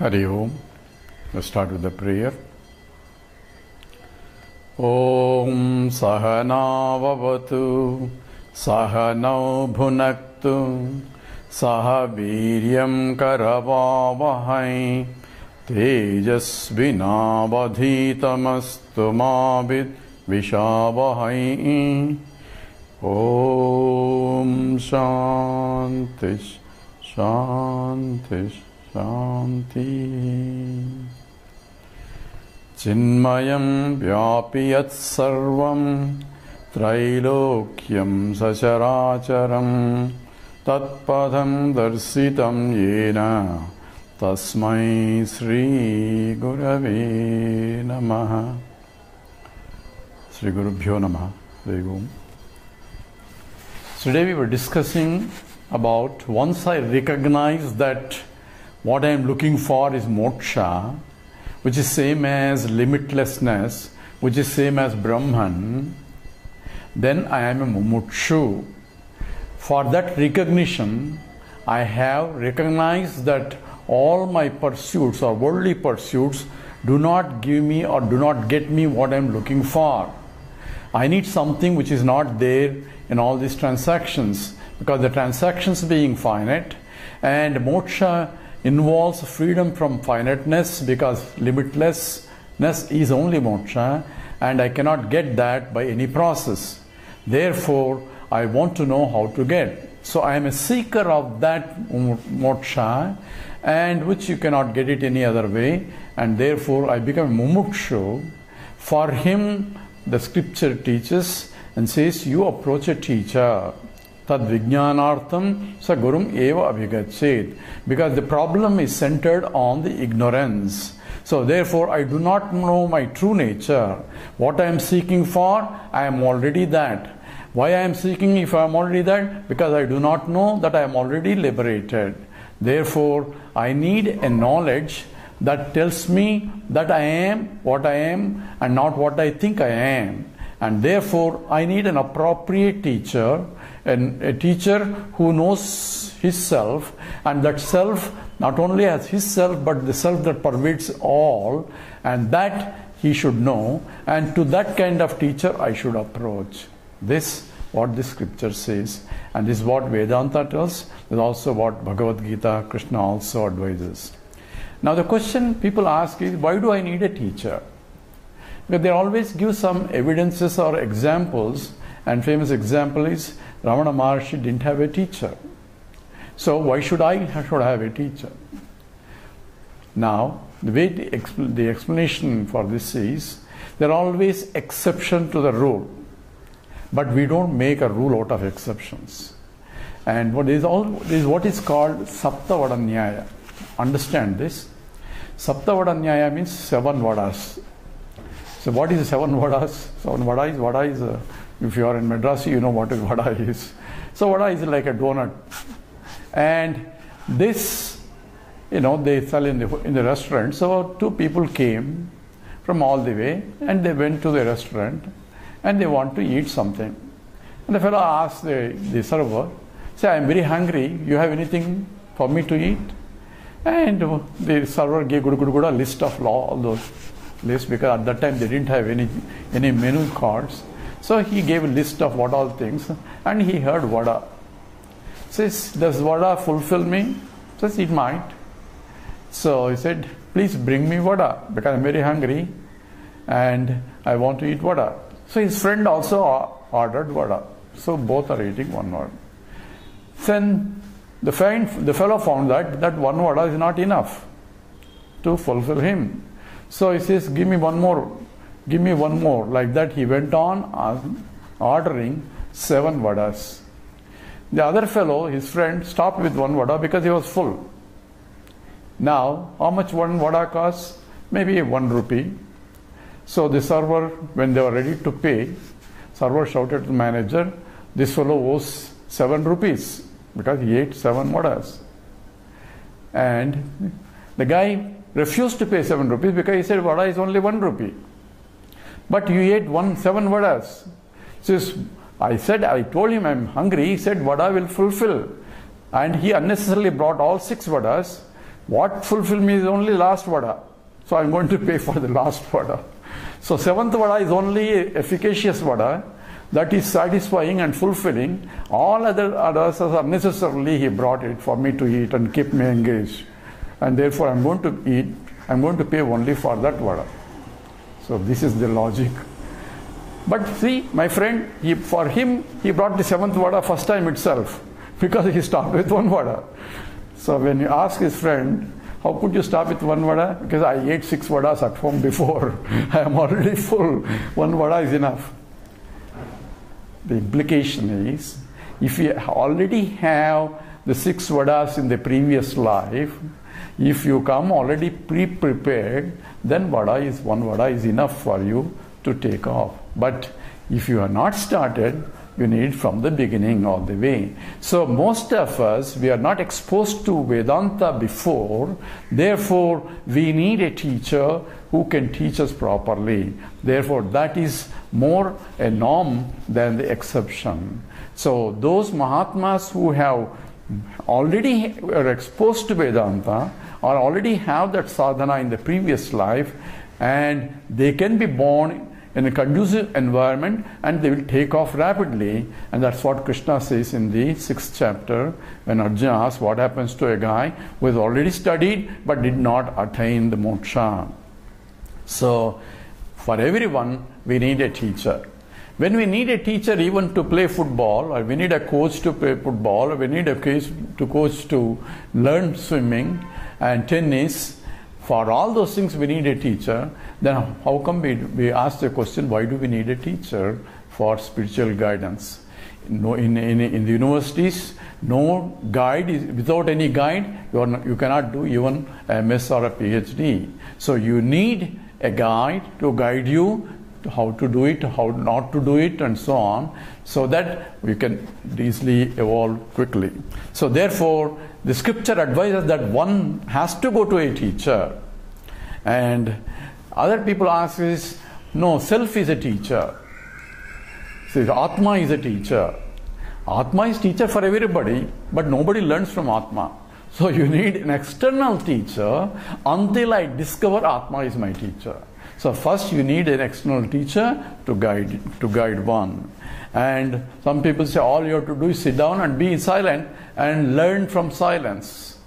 Hari Om. Let's start with the prayer. ॐ सहनाववतु सहनौ भुनक्तु सह वीर्यं करवावहै तेजस्विनावधीतमस्तु मा विद्विषावहै ॐ शान्ति शान्तिः। चिन्मयं व्यापि यत्सर्वं त्रैलोक्यं सचराचरं। तत्पथं दर्शितं येन तस्मै श्रीगुरवे नमः। श्रीगुरुभ्यो नमः। हरि ओम्। Today we were discussing about once I recognize that what I am looking for is moksha, which is same as limitlessness, which is same as Brahman, then I am a mumukshu. For that recognition, I have recognized that all my pursuits or worldly pursuits do not give me or do not get me what I am looking for. I need something which is not there in all these transactions because the transactions being finite and moksha involves freedom from finiteness because limitlessness is only moksha and I cannot get that by any process. Therefore, I want to know how to get. So I am a seeker of that moksha and which you cannot get it any other way and therefore I become mumukshu. For him, the scripture teaches and says, You approach a teacher. Tad vijnanartham sa gurum eva abhigachet. Because the problem is centered on the ignorance. So therefore, I do not know my true nature. What I am seeking for, I am already that. Why I am seeking if I am already that? Because I do not know that I am already liberated. Therefore, I need a knowledge that tells me that I am what I am and not what I think I am. And therefore, I need an appropriate teacher, and a teacher who knows his self, and that self not only as his self, but the self that pervades all, and that he should know. And to that kind of teacher, I should approach. This what the scripture says, and this is what Vedanta tells. Is also what Bhagavad Gita, Krishna also advises. Now, the question people ask is why do I need a teacher? Because they always give some evidences or examples, and famous example is Ramana Maharshi didn't have a teacher. So, why should I should have a teacher? Now, the way the, expl- the explanation for this is there are always exceptions to the rule, but we don't make a rule out of exceptions. And what is all is what is called Saptavada Nyaya. Understand this. Saptavada Nyaya means seven vadas. So what is seven vadas? Seven vada is vada is uh, if you are in Madras, you know what is vada is. So vada is like a donut, and this, you know, they sell in the in the restaurant. So two people came from all the way, and they went to the restaurant, and they want to eat something. And the fellow asked the, the server, "Say, I am very hungry. You have anything for me to eat?" And the server gave good, good, good a list of all those lists because at that time they didn't have any any menu cards. So he gave a list of what all things, and he heard vada. Says, does vada fulfill me? Says it might. So he said, please bring me vada because I'm very hungry, and I want to eat vada. So his friend also ordered vada. So both are eating one vada. Then the, find, the fellow found that that one vada is not enough to fulfill him. So he says, Give me one more, give me one more. Like that, he went on uh, ordering seven vadas. The other fellow, his friend, stopped with one vada because he was full. Now, how much one vada costs? Maybe one rupee. So the server, when they were ready to pay, server shouted to the manager, This fellow owes seven rupees because he ate seven vadas. And the guy refused to pay seven rupees because he said vada is only one rupee. But you ate one seven vadas. Says I said I told him I'm hungry. He said vada will fulfill, and he unnecessarily brought all six vadas. What fulfill me is only last vada. So I'm going to pay for the last vada. So seventh vada is only efficacious vada that is satisfying and fulfilling. All other others are necessarily he brought it for me to eat and keep me engaged. And therefore I'm going to eat, I'm going to pay only for that vada. So this is the logic. But see, my friend, he, for him, he brought the seventh vada first time itself because he stopped with one vada. So when you ask his friend, how could you stop with one vada? Because I ate six vadas at home before. I am already full. One vada is enough. The implication is if you already have the six vadas in the previous life, if you come already pre prepared, then vada is one vada is enough for you to take off. But if you are not started, you need from the beginning all the way. So most of us, we are not exposed to Vedanta before, therefore we need a teacher who can teach us properly. Therefore that is more a norm than the exception. So those Mahatmas who have already are exposed to Vedanta or already have that sadhana in the previous life and they can be born in a conducive environment and they will take off rapidly. And that's what Krishna says in the sixth chapter when Arjuna asks what happens to a guy who has already studied but did not attain the moksha. So, for everyone, we need a teacher. When we need a teacher even to play football, or we need a coach to play football, or we need a coach to coach to learn swimming and tennis, for all those things we need a teacher, then how come we, we ask the question, why do we need a teacher for spiritual guidance? No, in, in, in the universities, no guide is without any guide, you, not, you cannot do even a MS or a PhD. So you need a guide to guide you how to do it, how not to do it, and so on, so that we can easily evolve quickly. So therefore, the scripture advises that one has to go to a teacher, and other people ask is, no, self is a teacher. Says Atma is a teacher. Atma is teacher for everybody, but nobody learns from Atma. So you need an external teacher until I discover Atma is my teacher. So first you need an external teacher to guide to guide one. And some people say all you have to do is sit down and be silent and learn from silence.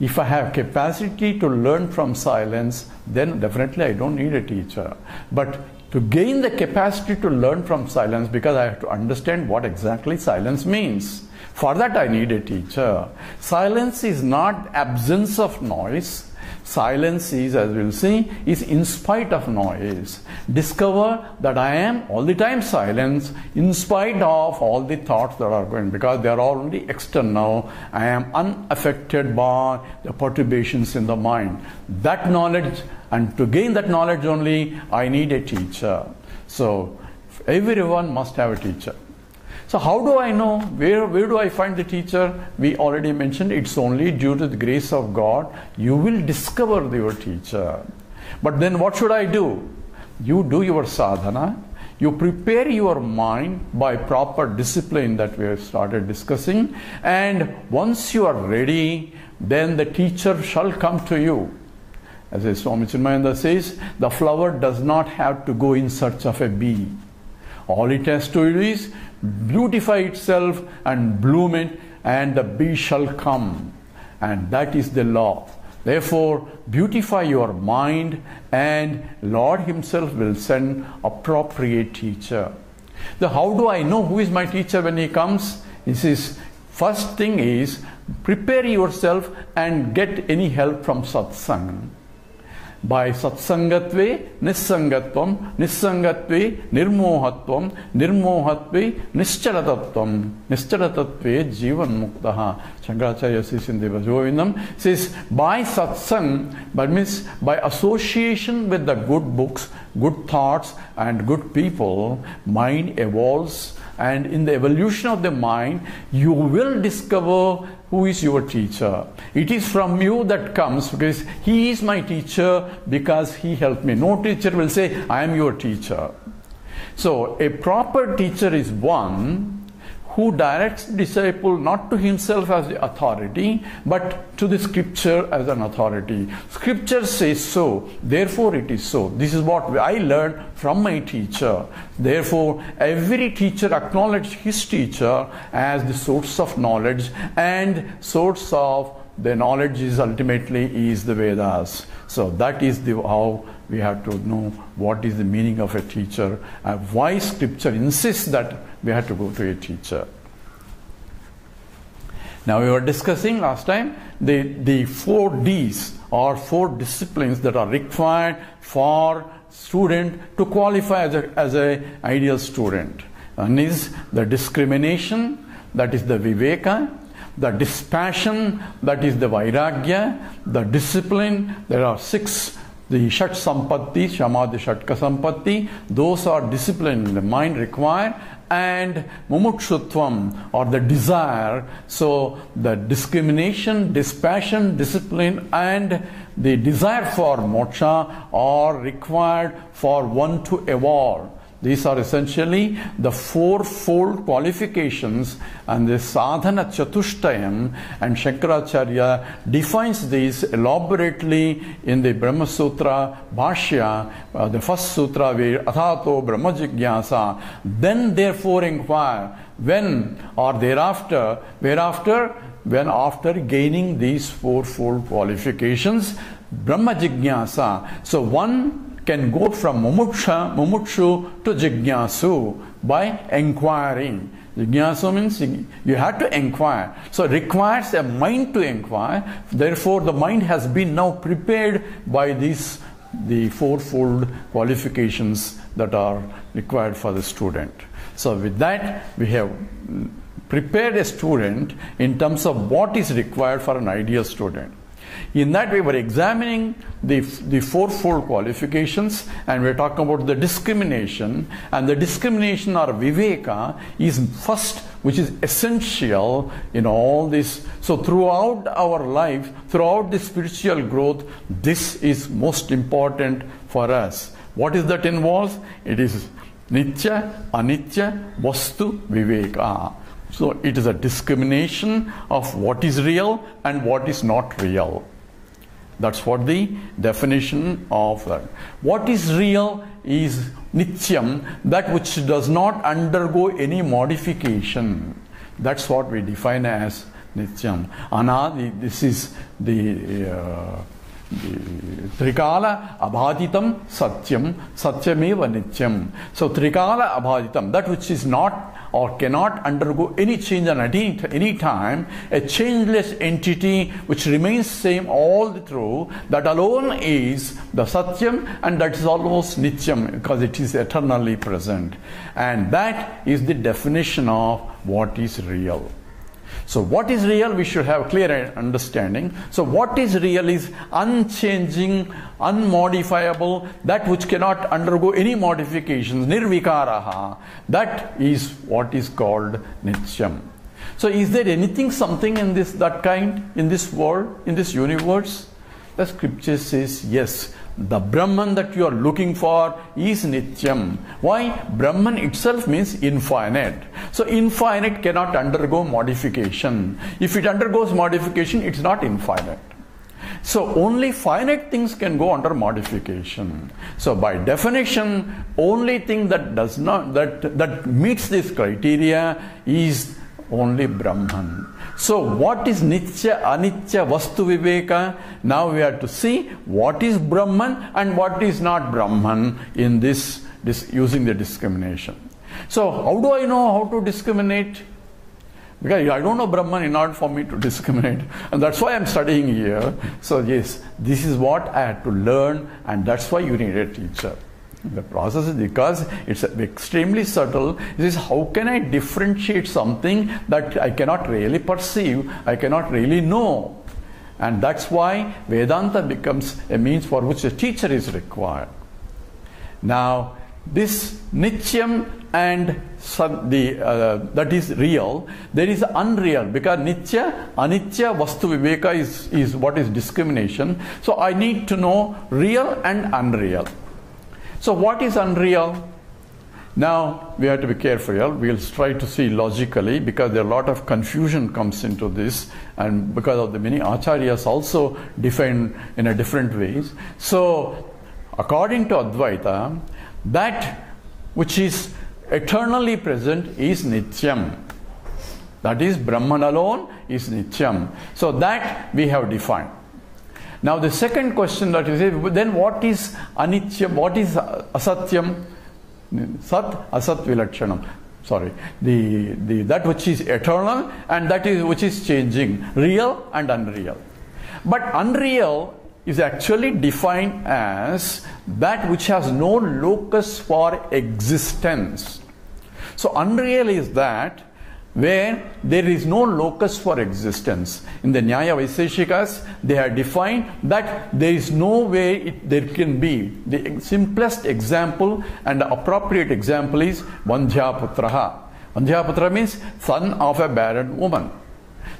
If I have capacity to learn from silence, then definitely I don't need a teacher. But to gain the capacity to learn from silence, because I have to understand what exactly silence means. For that, I need a teacher. Silence is not absence of noise. Silence is, as we'll see, is in spite of noise. Discover that I am all the time silent in spite of all the thoughts that are going because they are only external. I am unaffected by the perturbations in the mind. That knowledge, and to gain that knowledge only, I need a teacher. So everyone must have a teacher. So how do I know? Where, where do I find the teacher? We already mentioned it's only due to the grace of God. You will discover your teacher. But then what should I do? You do your sadhana. You prepare your mind by proper discipline that we have started discussing. And once you are ready, then the teacher shall come to you. As Swami Chinmayananda says, the flower does not have to go in search of a bee. All it has to do is beautify itself and bloom it, and the bee shall come. And that is the law. Therefore, beautify your mind, and Lord Himself will send appropriate teacher. The how do I know who is my teacher when He comes? He says, first thing is prepare yourself and get any help from satsang by satsangatve nissangatvam nissangatve nirmohatvam nirmohatve nischalatatvam nischalatatve jivan muktaha Shankaracharya says in the Govindam says by satsang but means by association with the good books good thoughts and good people mind evolves and in the evolution of the mind you will discover who is your teacher. It is from you that comes because he is my teacher because he helped me. No teacher will say, I am your teacher. So, a proper teacher is one who directs disciple not to himself as the authority but to the scripture as an authority. Scripture says so therefore it is so. This is what i learned from my teacher. Therefore every teacher acknowledged his teacher as the source of knowledge and source of the knowledge is ultimately is the vedas. So that is the how we have to know what is the meaning of a teacher and why scripture insists that we had to go to a teacher. Now we were discussing last time the, the four D's or four disciplines that are required for student to qualify as a, as a ideal student. One is the discrimination, that is the viveka, the dispassion, that is the vairagya, the discipline, there are six the Shat Sampatti, Shamadhi Shatka Sampatti, those are discipline in the mind required, and mumukshutvam or the desire. So the discrimination, dispassion, discipline, and the desire for moksha are required for one to evolve. These are essentially the fourfold qualifications and the sadhana chatushtayam and Shankaracharya defines these elaborately in the Brahma Sutra Bhashya, uh, the first sutra where Athato Brahma Jigyasa, then therefore inquire when or thereafter, whereafter, when after gaining these fourfold qualifications, Brahma Jigyasa. So one can go from mumuksha, mumukshu to jignasu by inquiring. Jignasu means you have to inquire. So it requires a mind to inquire. Therefore, the mind has been now prepared by these the fourfold qualifications that are required for the student. So with that, we have prepared a student in terms of what is required for an ideal student. In that, way, we're examining the, the fourfold qualifications and we're talking about the discrimination. And the discrimination or viveka is first, which is essential in all this. So, throughout our life, throughout the spiritual growth, this is most important for us. What is that involves? It is Nitya, Anitya, Vastu, Viveka. So it is a discrimination of what is real and what is not real. That's what the definition of that. What is real is nityam, that which does not undergo any modification. That's what we define as nityam. Anadi, this is the uh, Trikala abhaditam satyam, satyameva nityam. So Trikala abhaditam, that which is not or cannot undergo any change at any, any time, a changeless entity which remains same all the through, that alone is the satyam and that is almost nityam because it is eternally present. And that is the definition of what is real. So, what is real? We should have clear understanding. So, what is real is unchanging, unmodifiable, that which cannot undergo any modifications, nirvikaraha. That is what is called nityam. So, is there anything, something in this, that kind, in this world, in this universe? The scripture says yes the Brahman that you are looking for is Nityam. Why? Brahman itself means infinite. So infinite cannot undergo modification. If it undergoes modification, it's not infinite. So only finite things can go under modification. So by definition, only thing that does not that that meets this criteria is only Brahman. So, what is Nitya, Anitya, Vastu Viveka? Now we have to see what is Brahman and what is not Brahman in this, this using the discrimination. So, how do I know how to discriminate? Because I don't know Brahman in order for me to discriminate. And that's why I'm studying here. So, yes, this is what I had to learn, and that's why you need a teacher. The process is because it's extremely subtle. This is how can I differentiate something that I cannot really perceive, I cannot really know. And that's why Vedanta becomes a means for which a teacher is required. Now, this Nityam and the, uh, that is real, there is unreal because Nitya, Anitya, Vastu Viveka is, is what is discrimination. So I need to know real and unreal. So, what is unreal? Now we have to be careful. We'll try to see logically because there are a lot of confusion comes into this, and because of the many acharyas also define in a different ways. So, according to Advaita, that which is eternally present is nityam. That is Brahman alone is nityam. So that we have defined. Now the second question that you say, then what is anityam? What is asatyam? Sat, asat, vilakshanam. Sorry, the, the that which is eternal and that is which is changing, real and unreal. But unreal is actually defined as that which has no locus for existence. So unreal is that where there is no locus for existence. In the Nyaya Vaiseshikas, they have defined that there is no way it, there can be. The simplest example and appropriate example is Vandhyaputraha. Vandhyaputra means son of a barren woman.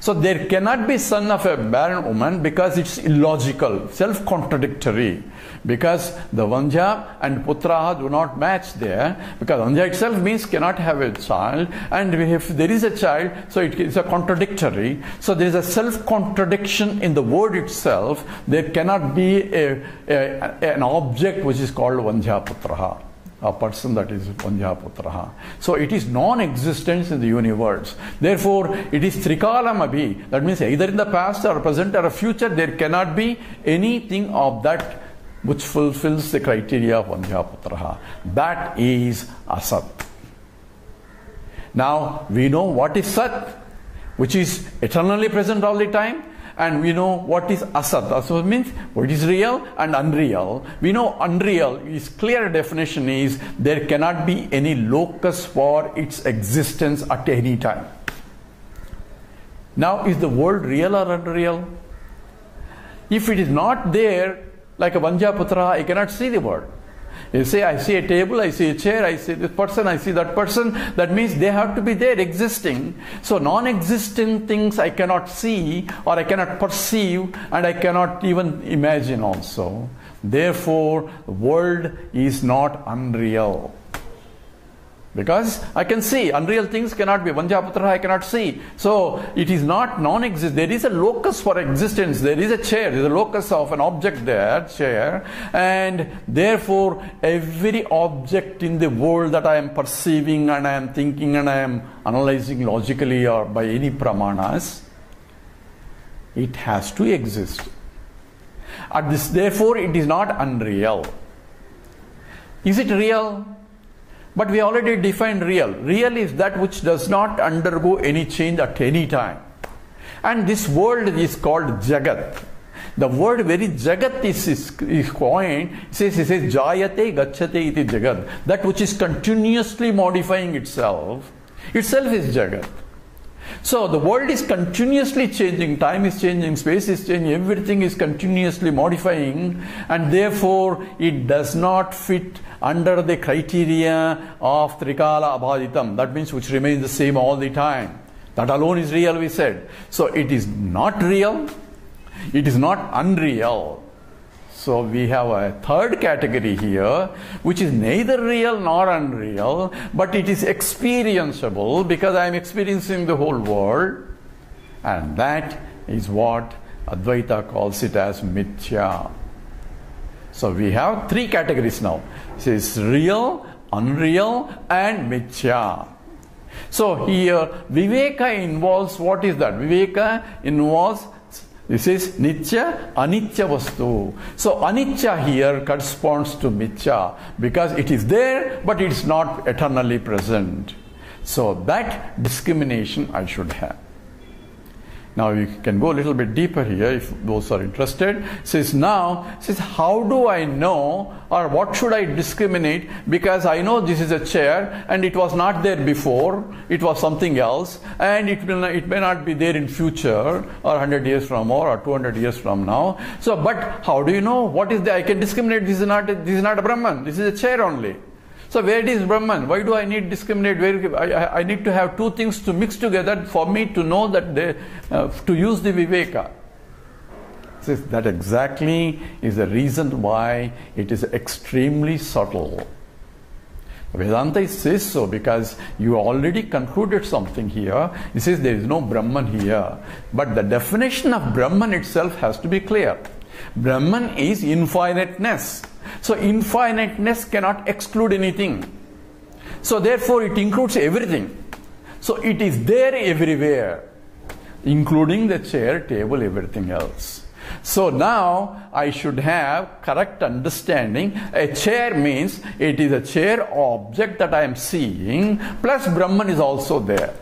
So there cannot be son of a barren woman because it's illogical, self-contradictory. Because the Vanja and Putra do not match there. Because Vanja itself means cannot have a child. And if there is a child, so it is a contradictory. So there is a self-contradiction in the word itself. There cannot be a, a, an object which is called Vanja Putraha a person that is Vanjaputraha. So it is non-existence in the universe. Therefore, it is Trikalamabi. That means either in the past or present or future, there cannot be anything of that which fulfills the criteria of Vanjaputraha. That is Asat. Now, we know what is Sat, which is eternally present all the time and we know what is asat. Asat means what is real and unreal. We know unreal, its clear definition is there cannot be any locus for its existence at any time. Now, is the world real or unreal? If it is not there, like a Vanjaputra, I cannot see the world. You say, I see a table, I see a chair, I see this person, I see that person. That means they have to be there existing. So, non existent things I cannot see or I cannot perceive and I cannot even imagine also. Therefore, the world is not unreal. Because I can see, unreal things cannot be. Vanjaputra I cannot see. So it is not non exist. There is a locus for existence. There is a chair. There is a locus of an object there, chair. And therefore, every object in the world that I am perceiving and I am thinking and I am analyzing logically or by any pramanas, it has to exist. At this, therefore, it is not unreal. Is it real? But we already defined real. Real is that which does not undergo any change at any time. And this world is called Jagat. The word very Jagat is, is, is coined, says, it says Jayate Gachate iti Jagat. That which is continuously modifying itself, itself is Jagat. So the world is continuously changing, time is changing, space is changing, everything is continuously modifying, and therefore it does not fit under the criteria of Trikala Abhaditam. That means which remains the same all the time. That alone is real, we said. So it is not real, it is not unreal. So we have a third category here, which is neither real nor unreal, but it is experienceable because I am experiencing the whole world. And that is what Advaita calls it as mithya. So we have three categories now. It is real, unreal, and mithya. So here Viveka involves what is that? Viveka involves this is Nitya, Anitya Vastu. So Anitya here corresponds to Mithya because it is there but it is not eternally present. So that discrimination I should have. Now we can go a little bit deeper here if those are interested. Says now, says how do I know or what should I discriminate because I know this is a chair and it was not there before, it was something else and it will it may not be there in future or 100 years from now or 200 years from now. So but how do you know what is the I can discriminate this is not this is not a Brahman, this is a chair only. So where is Brahman? Why do I need discriminate? Where I, I need to have two things to mix together for me to know that they, uh, to use the viveka. So that exactly is the reason why it is extremely subtle. Vedanta says so because you already concluded something here. It says there is no Brahman here. But the definition of Brahman itself has to be clear. Brahman is infiniteness. So infiniteness cannot exclude anything. So therefore it includes everything. So it is there everywhere, including the chair, table, everything else. So now I should have correct understanding. A chair means it is a chair object that I am seeing, plus Brahman is also there.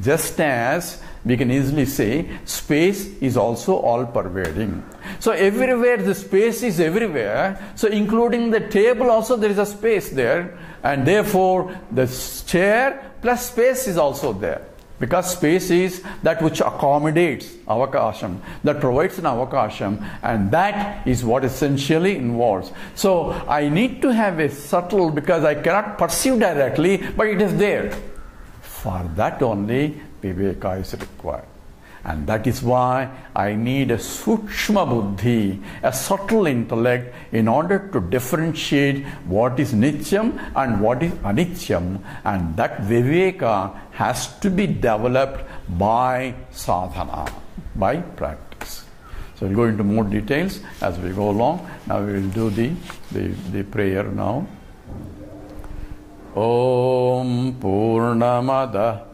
Just as we can easily say space is also all pervading. So everywhere the space is everywhere. So including the table also there is a space there and therefore the chair plus space is also there. Because space is that which accommodates avakasham, that provides an avakasham, and that is what essentially involves. So I need to have a subtle because I cannot perceive directly, but it is there. For that only viveka is required. And that is why I need a sukshma buddhi, a subtle intellect, in order to differentiate what is nityam and what is anityam. And that viveka has to be developed by sadhana, by practice. So we'll go into more details as we go along. Now we will do the, the, the prayer now. Om Purnamada